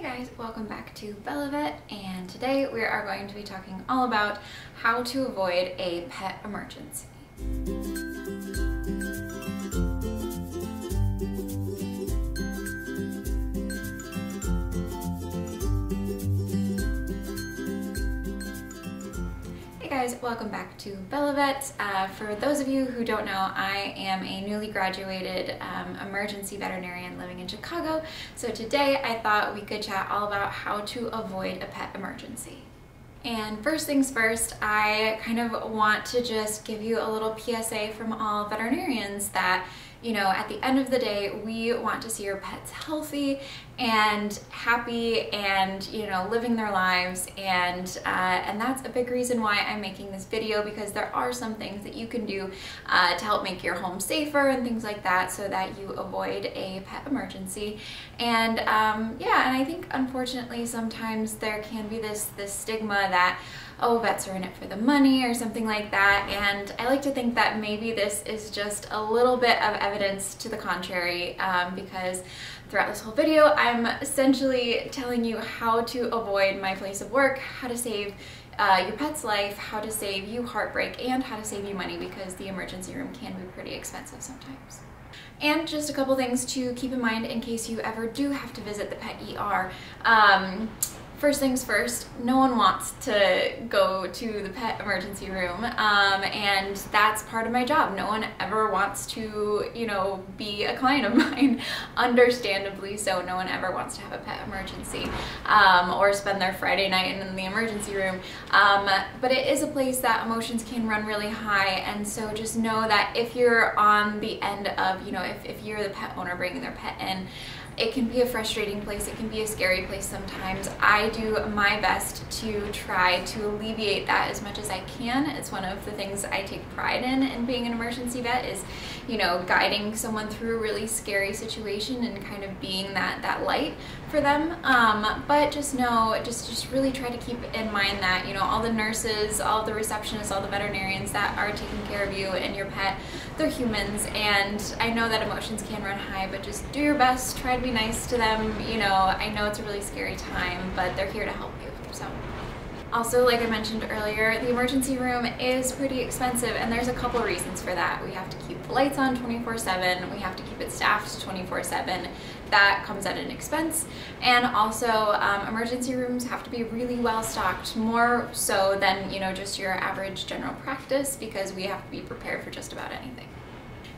Hey guys, welcome back to BellaVet and today we are going to be talking all about how to avoid a pet emergency. Guys, welcome back to BellaVet. Uh, for those of you who don't know, I am a newly graduated um, emergency veterinarian living in Chicago. So today I thought we could chat all about how to avoid a pet emergency. And first things first, I kind of want to just give you a little PSA from all veterinarians that you know, at the end of the day, we want to see our pets healthy and happy and, you know, living their lives. And, uh, and that's a big reason why I'm making this video because there are some things that you can do uh, to help make your home safer and things like that so that you avoid a pet emergency. And um, yeah, and I think unfortunately sometimes there can be this, this stigma that, oh, vets are in it for the money or something like that. And I like to think that maybe this is just a little bit of evidence to the contrary um, because throughout this whole video, I'm essentially telling you how to avoid my place of work, how to save uh, your pet's life, how to save you heartbreak, and how to save you money because the emergency room can be pretty expensive sometimes. And just a couple things to keep in mind in case you ever do have to visit the pet ER. Um, first things first, no one wants to go to the pet emergency room, um, and that's part of my job. No one ever wants to, you know, be a client of mine, understandably so. No one ever wants to have a pet emergency um, or spend their Friday night in the emergency room. Um, but it is a place that emotions can run really high, and so just know that if you're on the end of, you know, if, if you're the pet owner bringing their pet in, it can be a frustrating place, it can be a scary place sometimes. I do my best to try to alleviate that as much as I can. It's one of the things I take pride in in being an emergency vet is, you know, guiding someone through a really scary situation and kind of being that, that light for them. Um, but just know, just, just really try to keep in mind that, you know, all the nurses, all the receptionists, all the veterinarians that are taking care of you and your pet, they're humans. And I know that emotions can run high, but just do your best, try to be nice to them. You know, I know it's a really scary time, but they're here to help you. So. Also, like I mentioned earlier, the emergency room is pretty expensive and there's a couple reasons for that. We have to keep the lights on 24-7, we have to keep it staffed 24-7. That comes at an expense. And also, um, emergency rooms have to be really well stocked, more so than, you know, just your average general practice because we have to be prepared for just about anything.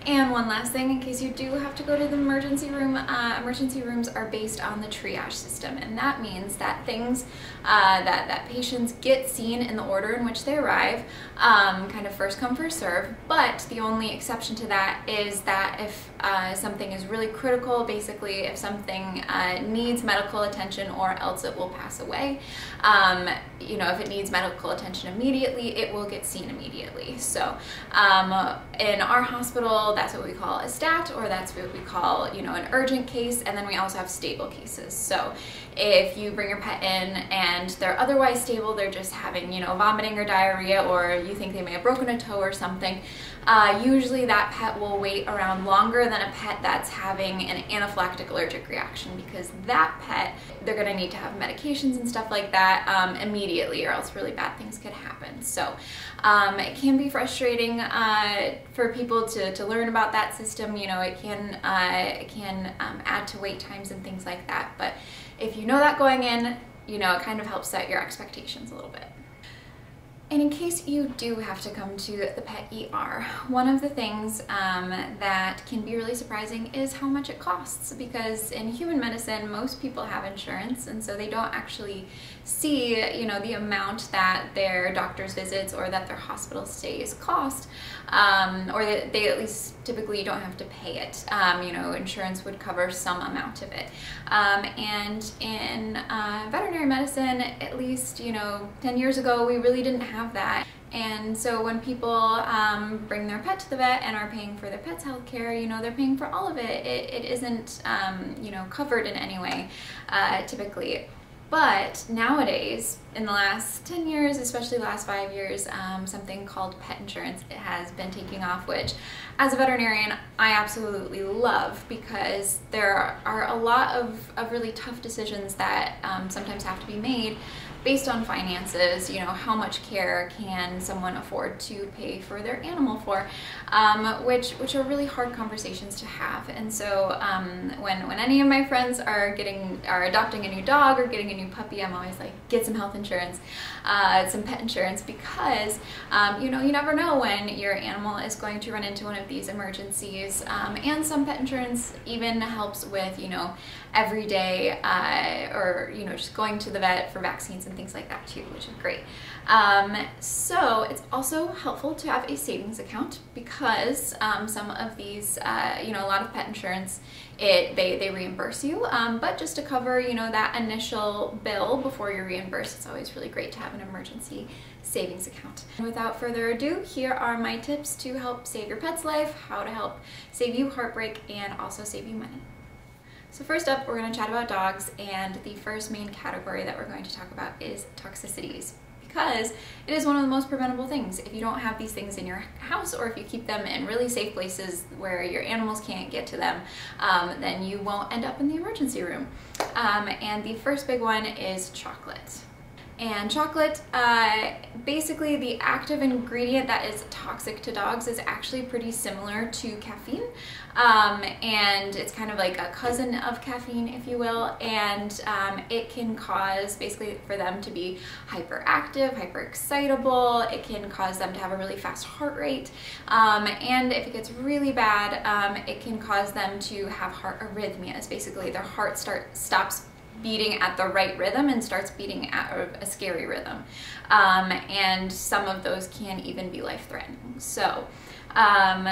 And one last thing, in case you do have to go to the emergency room, uh, emergency rooms are based on the triage system, and that means that things uh, that, that patients get seen in the order in which they arrive, um, kind of first come, first serve, but the only exception to that is that if uh, something is really critical, basically if something uh, needs medical attention or else it will pass away, um, you know, if it needs medical attention immediately, it will get seen immediately. So um, in our hospital, that's what we call a stat, or that's what we call, you know, an urgent case, and then we also have stable cases. So if you bring your pet in and they're otherwise stable, they're just having, you know, vomiting or diarrhea, or you think they may have broken a toe or something, uh, usually that pet will wait around longer than a pet that's having an anaphylactic allergic reaction because that pet, they're gonna need to have medications and stuff like that um, immediately or else really bad things could happen. So um, it can be frustrating uh, for people to, to learn about that system. You know, it can, uh, it can um, add to wait times and things like that. But if you know that going in, you know, it kind of helps set your expectations a little bit. And in case you do have to come to the pet ER, one of the things um, that can be really surprising is how much it costs because in human medicine, most people have insurance and so they don't actually see, you know, the amount that their doctor's visits or that their hospital stays cost um, or that they at least typically don't have to pay it. Um, you know, insurance would cover some amount of it. Um, and in uh, veterinary medicine, at least, you know, 10 years ago, we really didn't have that. And so when people um, bring their pet to the vet and are paying for their pet's health care, you know, they're paying for all of it. It, it isn't, um, you know, covered in any way, uh, typically. But nowadays, in the last 10 years, especially last five years, um, something called pet insurance has been taking off, which as a veterinarian, I absolutely love because there are a lot of, of really tough decisions that um, sometimes have to be made based on finances, you know, how much care can someone afford to pay for their animal for, um, which which are really hard conversations to have. And so um, when when any of my friends are getting are adopting a new dog or getting a new puppy, I'm always like, get some health insurance, uh, some pet insurance, because um, you know you never know when your animal is going to run into one of these emergencies. Um, and some pet insurance even helps with you know everyday uh, or you know just going to the vet for vaccines and things like that too, which is great. Um, so it's also helpful to have a savings account because um, some of these, uh, you know, a lot of pet insurance, it they, they reimburse you, um, but just to cover, you know, that initial bill before you're reimbursed, it's always really great to have an emergency savings account. And without further ado, here are my tips to help save your pet's life, how to help save you heartbreak, and also save you money. So first up, we're going to chat about dogs, and the first main category that we're going to talk about is toxicities because it is one of the most preventable things. If you don't have these things in your house or if you keep them in really safe places where your animals can't get to them, um, then you won't end up in the emergency room. Um, and the first big one is chocolate. And chocolate, uh, basically the active ingredient that is toxic to dogs is actually pretty similar to caffeine. Um, and it's kind of like a cousin of caffeine, if you will. And um, it can cause basically for them to be hyperactive, hyperexcitable. It can cause them to have a really fast heart rate. Um, and if it gets really bad, um, it can cause them to have heart arrhythmias. Basically, their heart start stops beating at the right rhythm and starts beating at a scary rhythm. Um, and some of those can even be life-threatening. So um,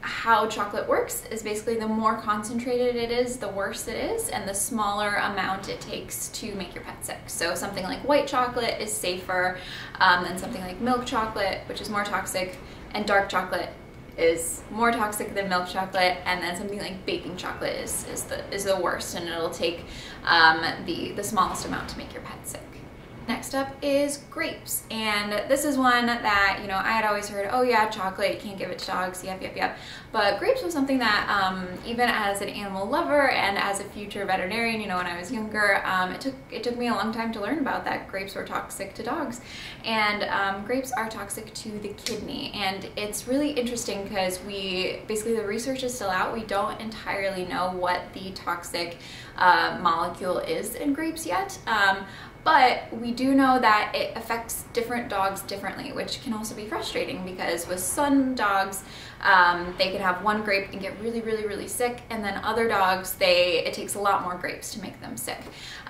how chocolate works is basically the more concentrated it is, the worse it is, and the smaller amount it takes to make your pet sick. So something like white chocolate is safer um, than something like milk chocolate, which is more toxic, and dark chocolate is more toxic than milk chocolate, and then something like baking chocolate is, is, the, is the worst, and it'll take um, the, the smallest amount to make your pet sick. Next up is grapes. And this is one that, you know, I had always heard, oh yeah, chocolate, you can't give it to dogs, yep, yep, yep. But grapes was something that, um, even as an animal lover and as a future veterinarian, you know, when I was younger, um, it took it took me a long time to learn about that grapes were toxic to dogs. And um, grapes are toxic to the kidney. And it's really interesting because we, basically the research is still out. We don't entirely know what the toxic uh, molecule is in grapes yet. But we do know that it affects different dogs differently, which can also be frustrating because with some dogs, um, they can have one grape and get really, really, really sick, and then other dogs, they it takes a lot more grapes to make them sick.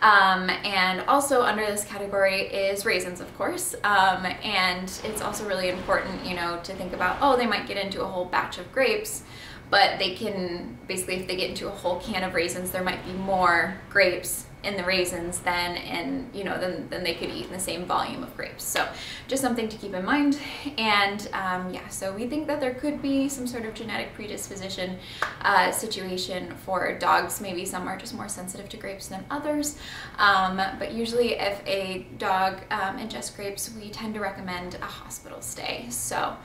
Um, and also under this category is raisins, of course, um, and it's also really important, you know, to think about, oh, they might get into a whole batch of grapes, but they can, basically, if they get into a whole can of raisins, there might be more grapes in the raisins then and you know then, than they could eat in the same volume of grapes. So just something to keep in mind. And um, yeah so we think that there could be some sort of genetic predisposition uh, situation for dogs. Maybe some are just more sensitive to grapes than others. Um, but usually if a dog um, ingests grapes we tend to recommend a hospital stay. So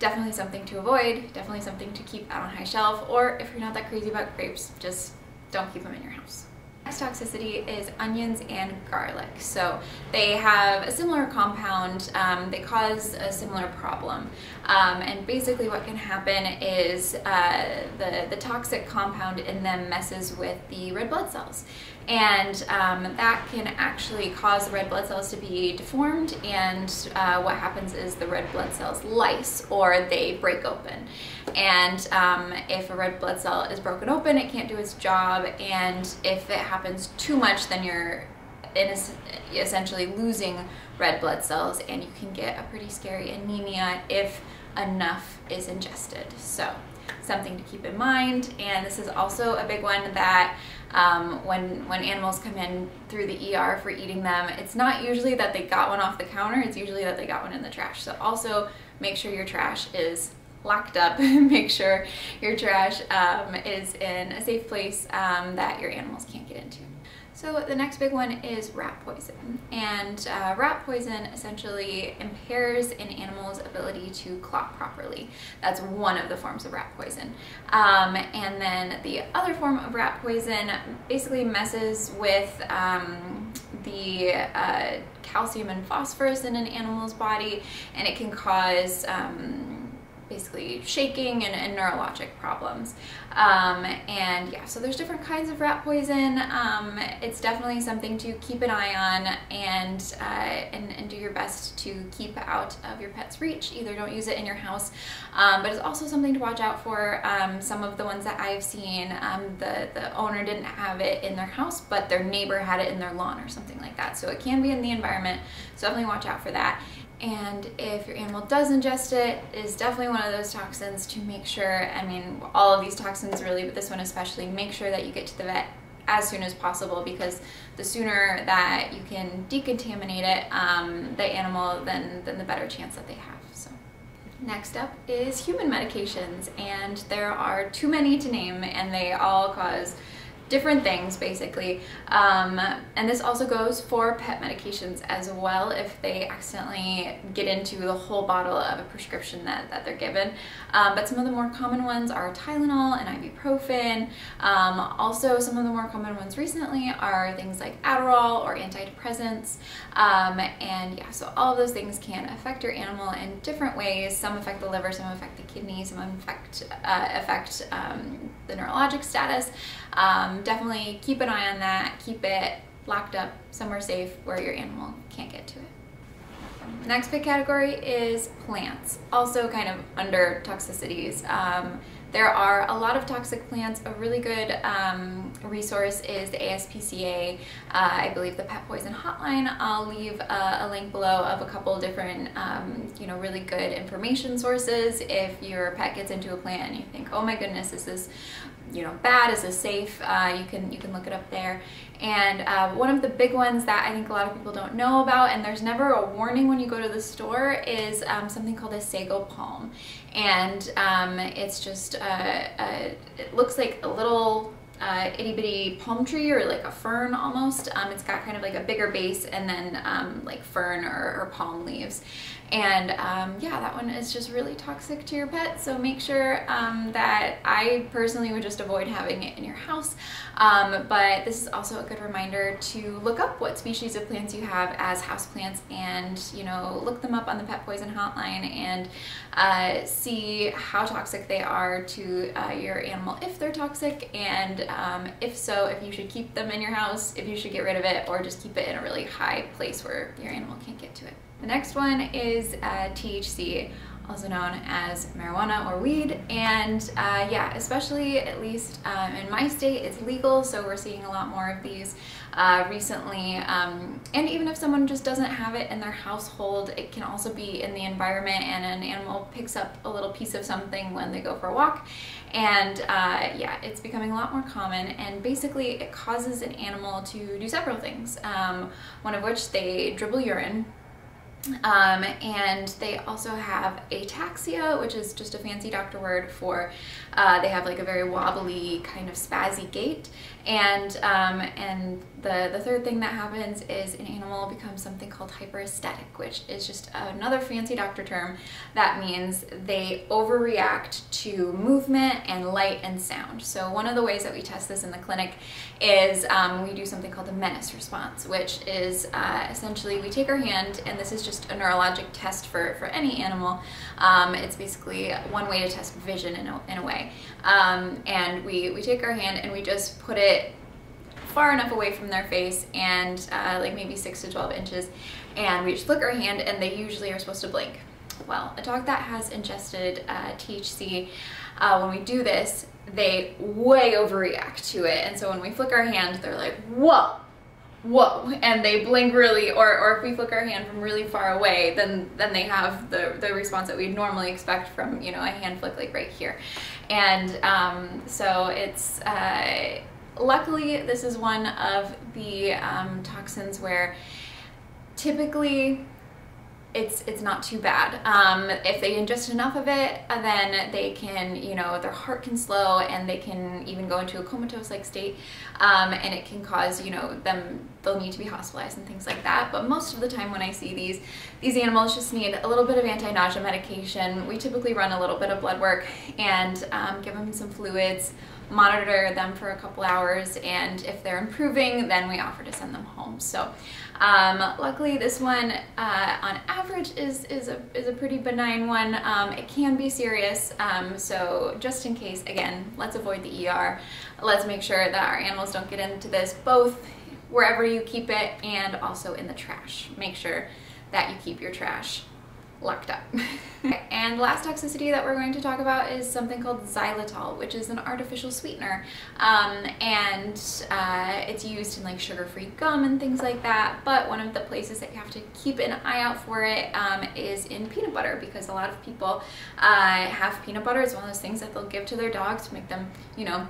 definitely something to avoid definitely something to keep out on high shelf or if you're not that crazy about grapes just don't keep them in your house Next toxicity is onions and garlic. So they have a similar compound, um, they cause a similar problem. Um, and basically what can happen is uh, the, the toxic compound in them messes with the red blood cells. And um, that can actually cause the red blood cells to be deformed and uh, what happens is the red blood cells lyse or they break open. And um, if a red blood cell is broken open, it can't do its job. And if it happens too much, then you're essentially losing red blood cells and you can get a pretty scary anemia if enough is ingested. So something to keep in mind. And this is also a big one that um, when, when animals come in through the ER for eating them, it's not usually that they got one off the counter, it's usually that they got one in the trash. So also make sure your trash is locked up. make sure your trash um, is in a safe place um, that your animals can't get into. So the next big one is rat poison. And uh, rat poison essentially impairs an animal's ability to clot properly. That's one of the forms of rat poison. Um, and then the other form of rat poison basically messes with um, the uh, calcium and phosphorus in an animal's body and it can cause um, basically shaking and, and neurologic problems. Um, and yeah, so there's different kinds of rat poison. Um, it's definitely something to keep an eye on and, uh, and, and do your best to keep out of your pet's reach. Either don't use it in your house, um, but it's also something to watch out for. Um, some of the ones that I've seen, um, the, the owner didn't have it in their house, but their neighbor had it in their lawn or something like that. So it can be in the environment, so definitely watch out for that. And if your animal does ingest it, it is definitely one of those toxins to make sure, I mean, all of these toxins really, but this one especially, make sure that you get to the vet as soon as possible because the sooner that you can decontaminate it, um, the animal, then, then the better chance that they have. So. Next up is human medications, and there are too many to name, and they all cause different things basically. Um, and this also goes for pet medications as well if they accidentally get into the whole bottle of a prescription that, that they're given. Um, but some of the more common ones are Tylenol and ibuprofen. Um, also some of the more common ones recently are things like Adderall or antidepressants. Um, and yeah, so all of those things can affect your animal in different ways. Some affect the liver, some affect the kidney, some affect, uh, affect um, the neurologic status. Um, definitely keep an eye on that. Keep it locked up somewhere safe where your animal can't get to it. Next big category is plants, also kind of under toxicities. Um, there are a lot of toxic plants. A really good um, resource is the ASPCA, uh, I believe the Pet Poison Hotline. I'll leave a link below of a couple different, um, you know, really good information sources if your pet gets into a plant and you think, oh my goodness, this is you know bad is this safe uh, you can you can look it up there and uh, one of the big ones that I think a lot of people don't know about and there's never a warning when you go to the store is um, something called a sago palm and um, it's just a, uh, a, it looks like a little uh, itty bitty palm tree or like a fern almost. Um, it's got kind of like a bigger base and then um, like fern or, or, palm leaves. And um, yeah, that one is just really toxic to your pet. So make sure um, that I personally would just avoid having it in your house. Um, but this is also a good reminder to look up what species of plants you have as house plants and, you know, look them up on the pet poison hotline and uh, see how toxic they are to uh, your animal if they're toxic and um, if so, if you should keep them in your house, if you should get rid of it or just keep it in a really high place where your animal can't get to it. The next one is uh, THC, also known as marijuana or weed. And uh, yeah, especially at least um, in my state, it's legal, so we're seeing a lot more of these uh, recently. Um, and even if someone just doesn't have it in their household, it can also be in the environment and an animal picks up a little piece of something when they go for a walk. And uh, yeah, it's becoming a lot more common and basically it causes an animal to do several things. Um, one of which they dribble urine um, and they also have ataxia, which is just a fancy doctor word for uh, they have like a very wobbly kind of spazzy gait. And, um, and the, the third thing that happens is an animal becomes something called hyperesthetic, which is just another fancy doctor term that means they overreact to movement and light and sound. So one of the ways that we test this in the clinic is um, we do something called the Menace response, which is uh, essentially we take our hand, and this is just a neurologic test for, for any animal. Um, it's basically one way to test vision in a, in a way. Um, and we, we take our hand and we just put it far enough away from their face and uh, like maybe 6 to 12 inches and we just flick our hand and they usually are supposed to blink. Well, a dog that has ingested uh, THC, uh, when we do this, they way overreact to it. And so when we flick our hand, they're like, whoa, whoa, and they blink really, or, or if we flick our hand from really far away, then, then they have the, the response that we'd normally expect from, you know, a hand flick like right here. And um, so it's, uh, luckily this is one of the um, toxins where typically it's it's not too bad. Um, if they ingest enough of it, uh, then they can, you know, their heart can slow and they can even go into a comatose-like state, um, and it can cause, you know, them they'll need to be hospitalized and things like that. But most of the time when I see these, these animals just need a little bit of anti-nausea medication. We typically run a little bit of blood work and um, give them some fluids monitor them for a couple hours and if they're improving then we offer to send them home. So um, luckily this one uh, on average is, is, a, is a pretty benign one. Um, it can be serious um, so just in case again let's avoid the ER let's make sure that our animals don't get into this both wherever you keep it and also in the trash. Make sure that you keep your trash locked up. and last toxicity that we're going to talk about is something called xylitol, which is an artificial sweetener. Um, and uh, it's used in like sugar-free gum and things like that. But one of the places that you have to keep an eye out for it um, is in peanut butter because a lot of people uh, have peanut butter. It's one of those things that they'll give to their dogs to make them, you know,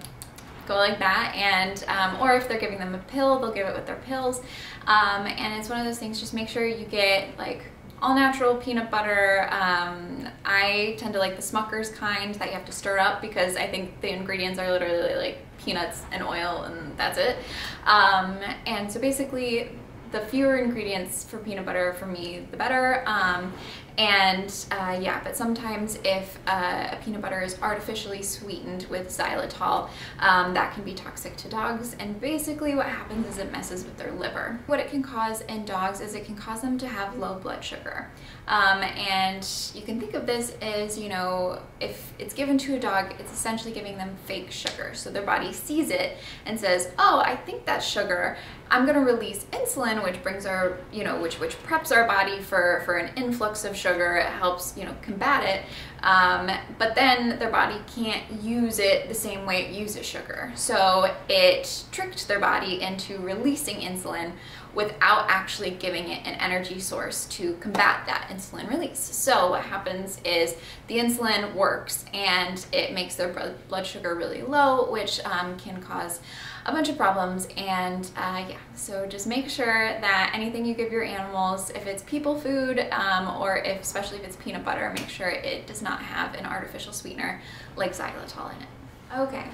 go like that and um, or if they're giving them a pill they'll give it with their pills um, and it's one of those things just make sure you get like all natural peanut butter. Um, I tend to like the Smucker's kind that you have to stir up because I think the ingredients are literally like peanuts and oil and that's it. Um, and so basically the fewer ingredients for peanut butter for me, the better. Um, and uh, yeah, but sometimes if uh, a peanut butter is artificially sweetened with xylitol, um, that can be toxic to dogs. And basically what happens is it messes with their liver. What it can cause in dogs is it can cause them to have low blood sugar. Um, and you can think of this as, you know, if it's given to a dog, it's essentially giving them fake sugar. So their body sees it and says, oh, I think that's sugar. I'm gonna release insulin, which brings our, you know, which, which preps our body for, for an influx of sugar. It helps, you know, combat it. Um, but then their body can't use it the same way it uses sugar. So it tricked their body into releasing insulin without actually giving it an energy source to combat that insulin release. So what happens is the insulin works and it makes their blood sugar really low, which um, can cause a bunch of problems. And uh, yeah so just make sure that anything you give your animals if it's people food um, or if especially if it's peanut butter make sure it does not have an artificial sweetener like xylitol in it. Okay.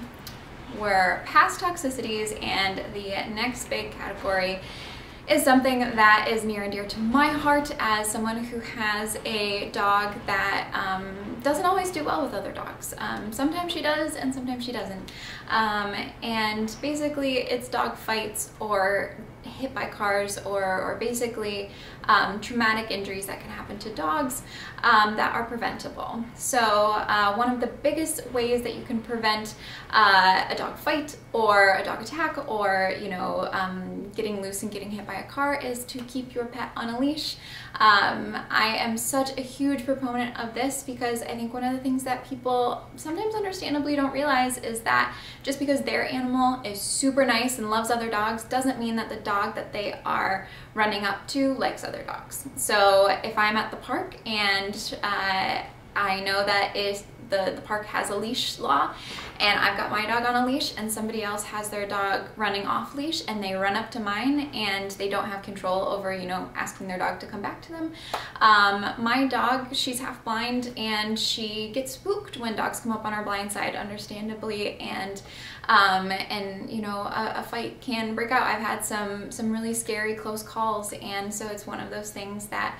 We're past toxicities and the next big category is something that is near and dear to my heart as someone who has a dog that um, doesn't always do well with other dogs. Um, sometimes she does and sometimes she doesn't. Um, and basically it's dog fights or hit by cars or, or basically um, traumatic injuries that can happen to dogs um, that are preventable. So uh, one of the biggest ways that you can prevent uh, a dog fight or a dog attack or you know um, getting loose and getting hit by a car is to keep your pet on a leash. Um, I am such a huge proponent of this because I think one of the things that people sometimes understandably don't realize is that just because their animal is super nice and loves other dogs doesn't mean that the dog that they are running up to likes other dogs. So if I'm at the park and uh, I know that the, the park has a leash law and I've got my dog on a leash and somebody else has their dog running off leash and they run up to mine and they don't have control over, you know, asking their dog to come back to them. Um, my dog, she's half blind and she gets spooked when dogs come up on our blind side, understandably, and um, and you know, a, a fight can break out. I've had some some really scary close calls and so it's one of those things that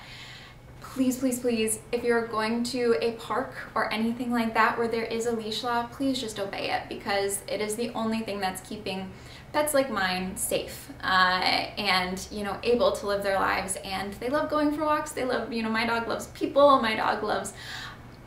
please, please, please, if you're going to a park or anything like that where there is a leash law, please just obey it because it is the only thing that's keeping pets like mine safe uh, and, you know, able to live their lives. And they love going for walks. They love, you know, my dog loves people. My dog loves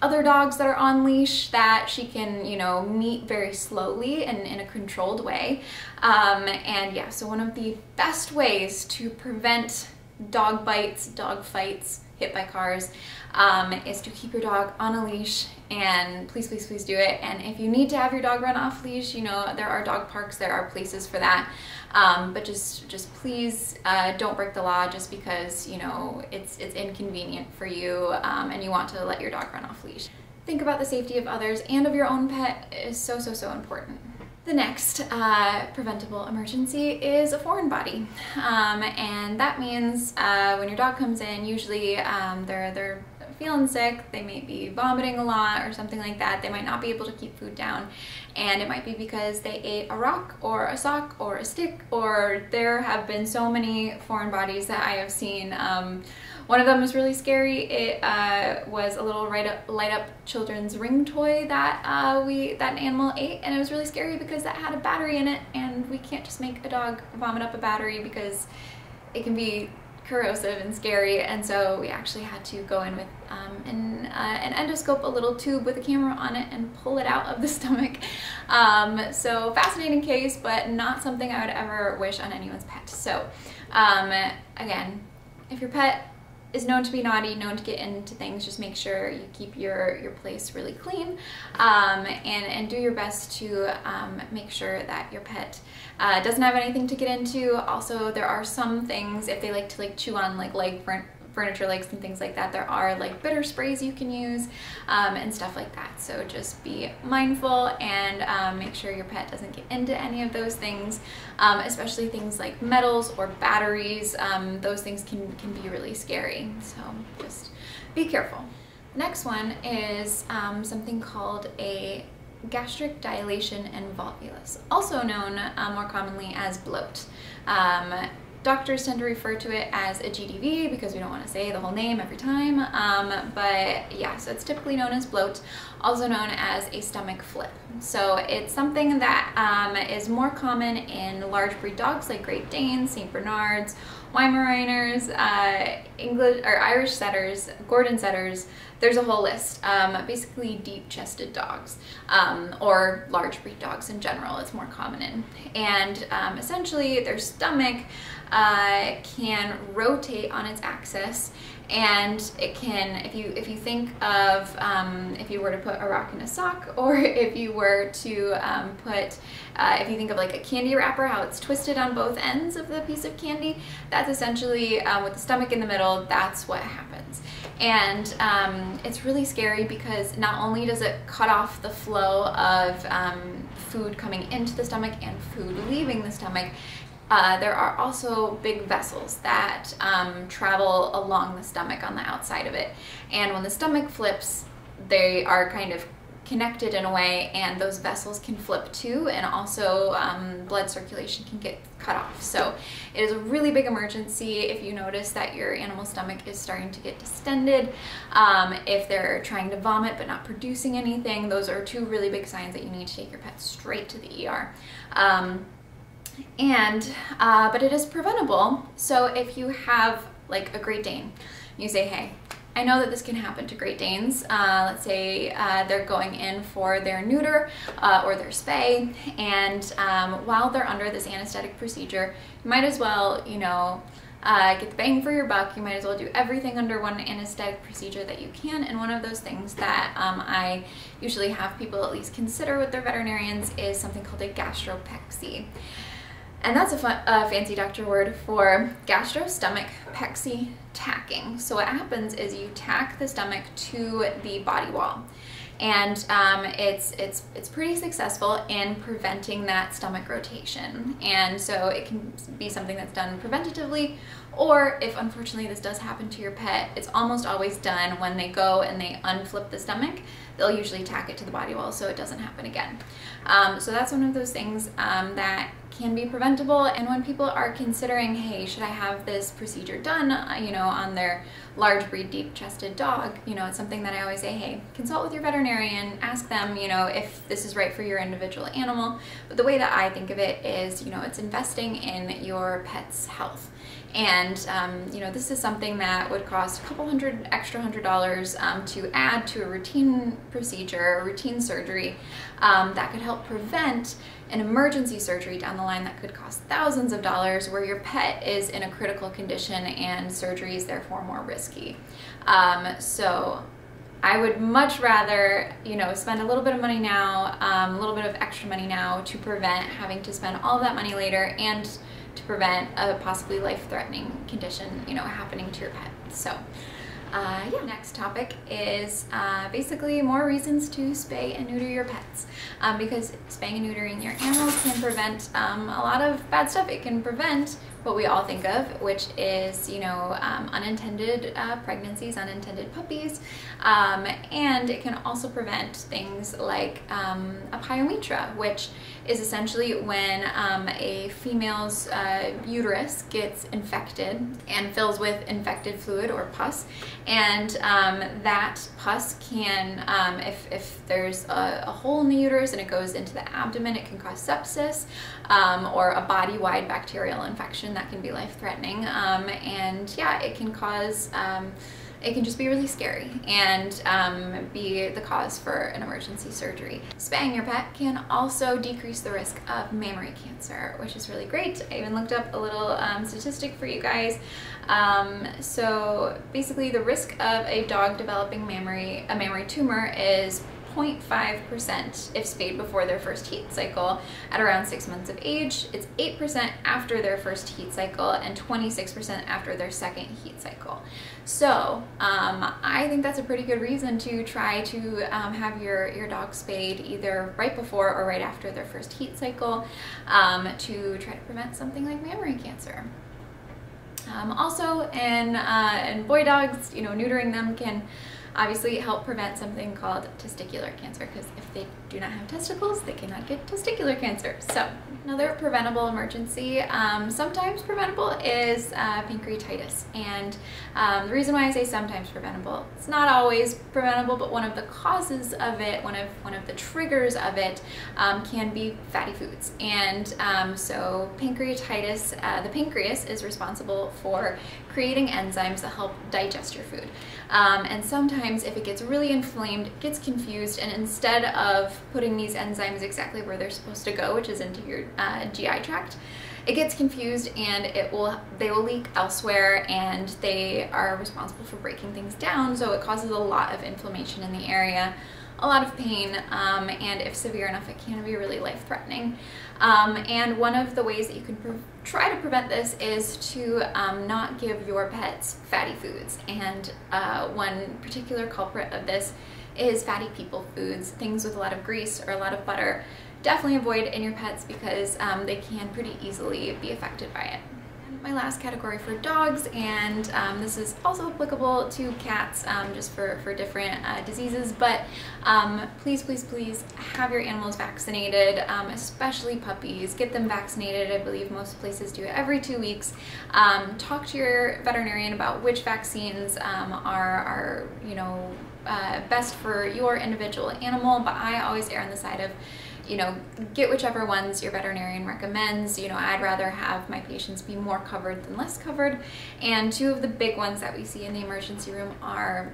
other dogs that are on leash that she can, you know, meet very slowly and in a controlled way. Um, and yeah, so one of the best ways to prevent dog bites, dog fights, hit by cars um, is to keep your dog on a leash and please please please do it. And if you need to have your dog run off leash you know there are dog parks there are places for that. Um, but just just please uh, don't break the law just because you know it's it's inconvenient for you um, and you want to let your dog run off leash. Think about the safety of others and of your own pet is so so so important The next uh, preventable emergency is a foreign body, um, and that means uh, when your dog comes in, usually um, they're they're feeling sick, they may be vomiting a lot or something like that. They might not be able to keep food down, and it might be because they ate a rock or a sock or a stick, or there have been so many foreign bodies that I have seen. Um, one of them was really scary. It uh, was a little light up, light up children's ring toy that uh, we that an animal ate, and it was really scary because that had a battery in it, and we can't just make a dog vomit up a battery because it can be corrosive and scary and so we actually had to go in with um, an, uh, an, endoscope, a little tube with a camera on it and pull it out of the stomach. Um, so fascinating case, but not something I would ever wish on anyone's pet. So um, again, if your pet is known to be naughty, known to get into things, just make sure you keep your, your place really clean um, and, and do your best to um, make sure that your pet uh, doesn't have anything to get into. Also, there are some things, if they like to like chew on like leg furniture legs and things like that, there are like bitter sprays you can use um, and stuff like that. So just be mindful and um, make sure your pet doesn't get into any of those things, um, especially things like metals or batteries. Um, those things can, can be really scary. So just be careful. Next one is um, something called a gastric dilation and volvulus, also known uh, more commonly as bloat. Um, Doctors tend to refer to it as a GDV because we don't want to say the whole name every time, um, but yeah, so it's typically known as bloat, also known as a stomach flip. So it's something that um, is more common in large breed dogs like Great Danes, St. Bernards, Weimaraners, uh, English or Irish setters, Gordon setters, there's a whole list. Um, basically deep-chested dogs um, or large breed dogs in general it's more common in. And um, essentially their stomach uh, can rotate on its axis and it can if you if you think of um, if you were to put a rock in a sock or if you were to um, put uh, if you think of like a candy wrapper how it's twisted on both ends of the piece of candy that's essentially um, with the stomach in the middle that's what happens. And um, it's really scary because not only does it cut off the flow of um, food coming into the stomach and food leaving the stomach uh, there are also big vessels that um, travel along the stomach on the outside of it. And when the stomach flips, they are kind of connected in a way and those vessels can flip too and also um, blood circulation can get cut off. So it is a really big emergency if you notice that your animal stomach is starting to get distended, um, if they're trying to vomit but not producing anything, those are two really big signs that you need to take your pet straight to the ER. Um, and uh, but it is preventable so if you have like a Great Dane you say hey I know that this can happen to Great Danes. Uh, let's say uh, they're going in for their neuter uh, or their spay, and um, while they're under this anesthetic procedure, you might as well, you know, uh, get the bang for your buck. You might as well do everything under one anesthetic procedure that you can. And one of those things that um, I usually have people at least consider with their veterinarians is something called a gastropexy. And that's a, fun, fancy doctor word for gastrostomach pexy tacking. So what happens is you tack the stomach to the body wall. And um, it's it's it's pretty successful in preventing that stomach rotation. And so it can be something that's done preventatively or if unfortunately this does happen to your pet it's almost always done when they go and they unflip the stomach they'll usually tack it to the body wall so it doesn't happen again. Um, so that's one of those things um, that can be preventable and when people are considering hey should I have this procedure done uh, you know on their large breed deep chested dog you know it's something that I always say hey consult with your veterinarian ask them you know if this is right for your individual animal. But the way that I think of it is you know it's investing in your pet's health. And um, you know this is something that would cost a couple hundred extra hundred dollars um, to add to a routine procedure, routine surgery um, that could help prevent an emergency surgery down the line that could cost thousands of dollars where your pet is in a critical condition and surgery is therefore more risky. Um, so I would much rather, you know, spend a little bit of money now, um, a little bit of extra money now to prevent having to spend all that money later and to prevent a possibly life-threatening condition, you know, happening to your pet. So uh, yeah, next topic is uh, basically more reasons to spay and neuter your pets. Um, because spaying and neutering your animals can prevent um, a lot of bad stuff. It can prevent what we all think of, which is, you know, um, unintended uh, pregnancies, unintended puppies, um, and it can also prevent things like um, a pyometra, which is essentially when um, a female's uh, uterus gets infected and fills with infected fluid or pus, and um, that pus can, um, if, if there's a, a, hole in the uterus and it goes into the abdomen, it can cause sepsis or a body-wide bacterial infection that can be life-threatening. Um, and yeah, it can cause, um, it can just be really scary and um, be the cause for an emergency surgery. Spaying your pet can also decrease the risk of mammary cancer, which is really great. I even looked up a little um, statistic for you guys. Um, so basically the risk of a dog developing mammary, a mammary tumor is 0.5% if spayed before their first heat cycle at around six months of age. It's 8% after their first heat cycle and 26% after their second heat cycle. So um, I think that's a pretty good reason to try to um, have your, your dog spayed either right before or right after their first heat cycle um, to try to prevent something like mammary cancer. Um, also, in, uh, in boy dogs, you know, neutering them can obviously help prevent something called testicular cancer because if they do not have testicles, they cannot get testicular cancer. So another preventable emergency, um, sometimes preventable, is uh, pancreatitis. And um, the reason why I say sometimes preventable, it's not always preventable, but one of the causes of it, one of one of the triggers of it, um, can be fatty foods. And um, so pancreatitis, uh, the pancreas is responsible for creating enzymes that help digest your food. Um, and sometimes if it gets really inflamed, it gets confused, and instead of putting these enzymes exactly where they're supposed to go, which is into your uh, GI tract, it gets confused and it will they will leak elsewhere and they are responsible for breaking things down so it causes a lot of inflammation in the area a lot of pain, um, and if severe enough, it can be really life-threatening. Um, and one of the ways that you can try to prevent this is to um, not give your pets fatty foods. And uh, one particular culprit of this is fatty people foods, things with a lot of grease or a lot of butter. Definitely avoid in your pets because um, they can pretty easily be affected by it my last category for dogs, and um, this is also applicable to cats um, just for, for different uh, diseases, but um, please, please, please have your animals vaccinated, um, especially puppies. Get them vaccinated. I believe most places do it every two weeks. Um, talk to your veterinarian about which vaccines are, are, you know, uh, best for your individual animal, but I always err on the side of you know, get whichever ones your veterinarian recommends. You know, I'd rather have my patients be more covered than less covered. And two of the big ones that we see in the emergency room are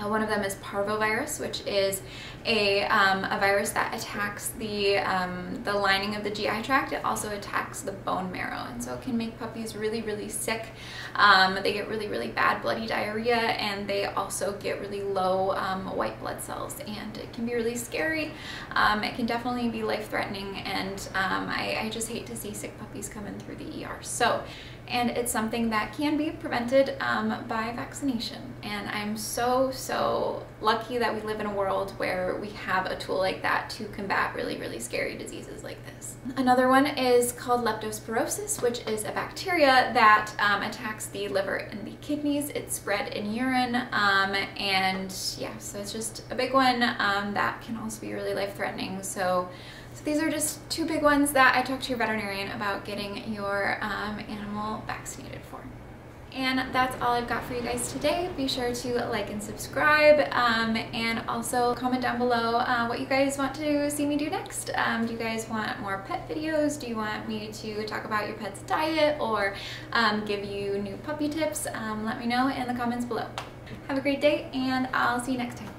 uh, one of them is parvovirus, which is a, um, a virus that attacks the, um, the lining of the GI tract. It also attacks the bone marrow, and so it can make puppies really, really sick. Um, they get really, really bad bloody diarrhea, and they also get really low um, white blood cells, and it can be really scary. Um, it can definitely be life-threatening, and um, I, I just hate to see sick puppies come in through the ER. So and it's something that can be prevented um, by vaccination. And I'm so, so lucky that we live in a world where we have a tool like that to combat really, really scary diseases like this. Another one is called leptospirosis, which is a bacteria that um, attacks the liver and the kidneys. It's spread in urine, um, and yeah, so it's just a big one um, that can also be really life-threatening. So so these are just two big ones that I talked to your veterinarian about getting your um, animal vaccinated for. And that's all I've got for you guys today. Be sure to like and subscribe um, and also comment down below uh, what you guys want to see me do next. Um, do you guys want more pet videos? Do you want me to talk about your pet's diet or um, give you new puppy tips? Um, let me know in the comments below. Have a great day and I'll see you next time.